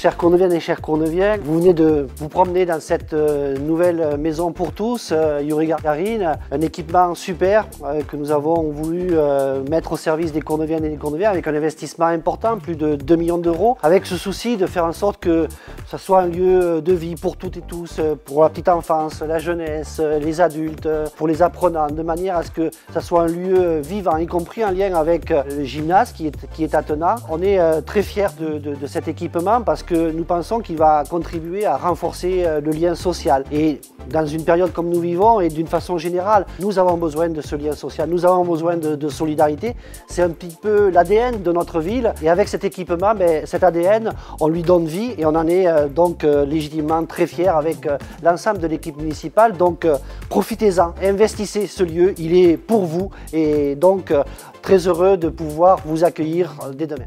Chers Courneviens et chers Courneviens, vous venez de vous promener dans cette euh, nouvelle maison pour tous, euh, Yuri Gargarine, un équipement super euh, que nous avons voulu mettre au service des Courneviennes et des Courneviens avec un investissement important, plus de 2 millions d'euros, avec ce souci de faire en sorte que ce soit un lieu de vie pour toutes et tous, pour la petite enfance, la jeunesse, les adultes, pour les apprenants, de manière à ce que ce soit un lieu vivant, y compris en lien avec le gymnase qui est, qui est attenant. On est très fiers de, de cet équipement parce que nous pensons qu'il va contribuer à renforcer euh, le lien social. Et dans une période comme nous vivons et d'une façon générale, nous avons besoin de ce lien social, nous avons besoin de, solidarité. C'est un petit peu l'ADN de notre ville et avec cet équipement, ben, cet ADN, on lui donne vie et on en est euh, donc euh, légitimement très fiers avec l'ensemble de l'équipe municipale. Donc profitez-en, investissez ce lieu, il est pour vous et donc très heureux de pouvoir vous accueillir dès demain.